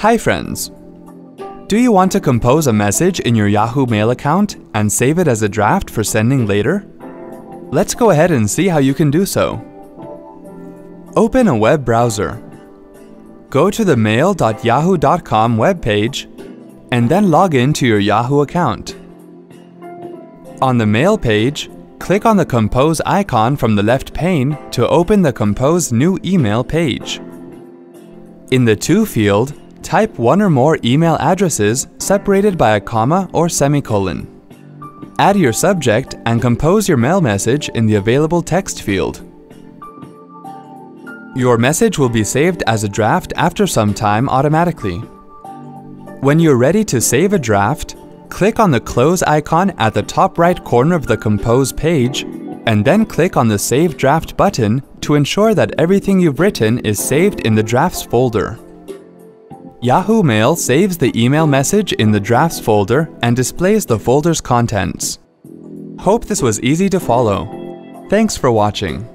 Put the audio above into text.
Hi friends! Do you want to compose a message in your Yahoo Mail account and save it as a draft for sending later? Let's go ahead and see how you can do so. Open a web browser. Go to the mail.yahoo.com webpage and then log in to your Yahoo account. On the Mail page, click on the Compose icon from the left pane to open the Compose New Email page. In the To field, type one or more email addresses separated by a comma or semicolon. Add your subject and compose your mail message in the available text field. Your message will be saved as a draft after some time automatically. When you're ready to save a draft, click on the Close icon at the top right corner of the Compose page, and then click on the Save Draft button to ensure that everything you've written is saved in the Drafts folder. Yahoo Mail saves the email message in the Drafts folder and displays the folder's contents. Hope this was easy to follow. Thanks for watching.